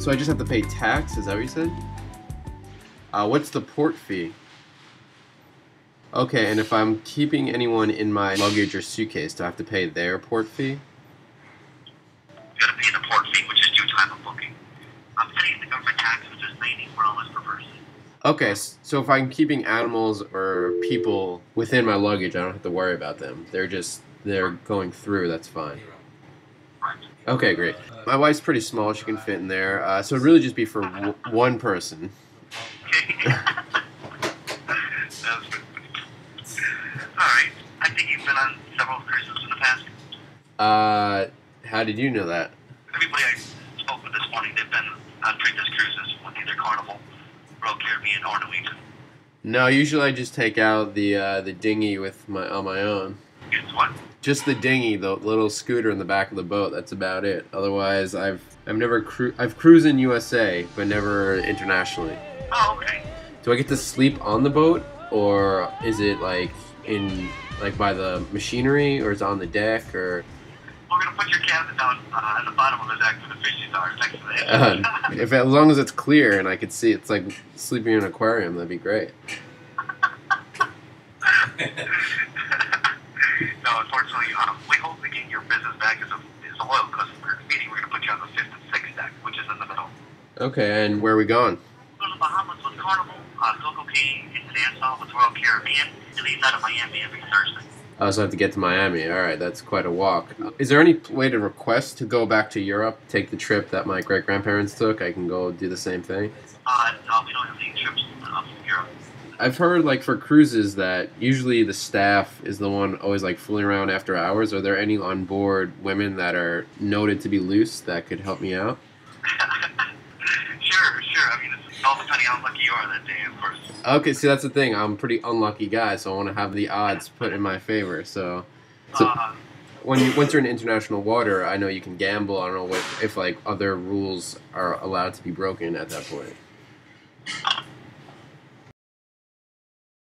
So I just have to pay tax? Is that what you said? Uh, what's the port fee? Okay, and if I'm keeping anyone in my luggage or suitcase, do I have to pay their port fee? You gotta pay the port fee, which is due time of booking. I'm setting the government tax, which is $94 per person. Okay, so if I'm keeping animals or people within my luggage, I don't have to worry about them. They're just they're going through. That's fine. Okay, great. My wife's pretty small; she can fit in there. Uh, so it'd really just be for w- one person. Okay. Alright. I think you've been on several cruises in the past. Uh, how did you know that? Everybody I spoke with this morning, they've been on previous cruises with either Carnival, Royal Caribbean, or Norwegian. No, usually I just take out the uh, the dinghy with my on my own. Just the dinghy, the little scooter in the back of the boat. That's about it. Otherwise, I've I've never cru- I've cruised in USA, but never internationally. Oh, okay. Do I get to sleep on the boat, or is it like in like by the machinery, or is it on the deck, or We're gonna put your cabin down uh, at the bottom of the deck where the fishes are, next to the uh, if as long as it's clear and I could see, it's like sleeping in an aquarium. That'd be great. no, unfortunately, um, we hope to get your business back as a, as a loyal customer. Meaning we're gonna put you on the fifth and sixth deck, which is in the middle. Okay, and where are we going? Go to the Bahamas with Carnival, uh, Coco Cay into Nassau with Royal Caribbean, leaves out of Miami every Thursday. I also have to get to Miami. All right, that's quite a walk. Is there any way to request to go back to Europe, take the trip that my great grandparents took? I can go do the same thing. Uh, no, we don't have any trips uh, from Europe. I've heard like for cruises that usually the staff is the one always like fooling around after hours. Are there any on board women that are noted to be loose that could help me out? sure, sure. I mean, it's all depending on how lucky you are that day, of course. Okay, see that's the thing. I'm a pretty unlucky guy, so I want to have the odds put in my favor. So, so Uh, when you once you're in international water, I know you can gamble. I don't know what, if like other rules are allowed to be broken at that point.